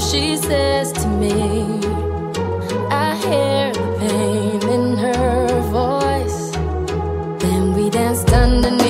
she says to me. I hear the pain in her voice. Then we danced underneath.